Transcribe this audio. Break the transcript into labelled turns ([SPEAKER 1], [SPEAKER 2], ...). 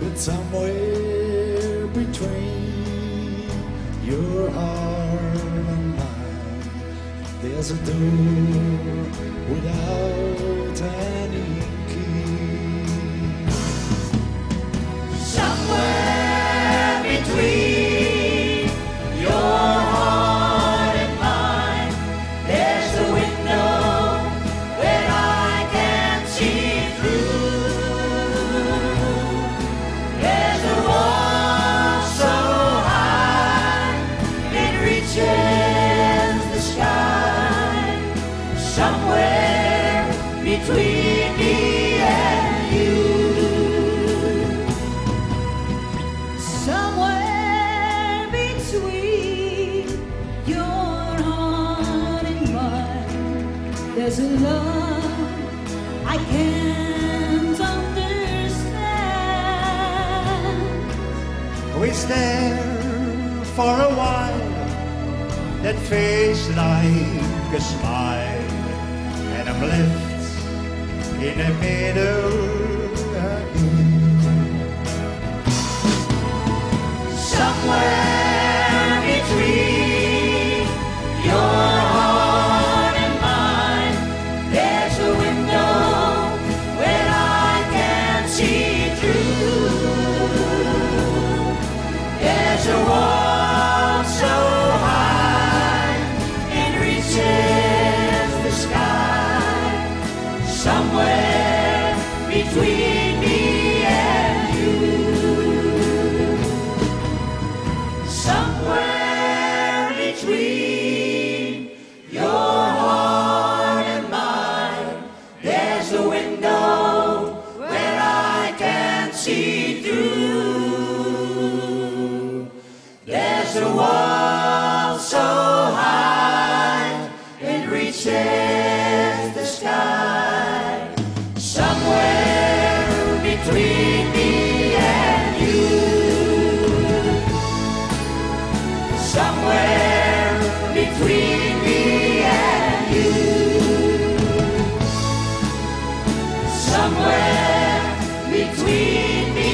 [SPEAKER 1] But somewhere between your heart and mine, there's a door without any
[SPEAKER 2] you.
[SPEAKER 3] Somewhere between your heart and mine, there's a love I can't understand.
[SPEAKER 4] We stare for a while, that face like a smile, and I'm left in the middle again.
[SPEAKER 2] Somewhere between your heart and mine, there's a window where I can see through. There's a wall Somewhere between me and you. Somewhere between your heart and mine, there's a window where I can see Me and you. Somewhere between me and you. Somewhere between me.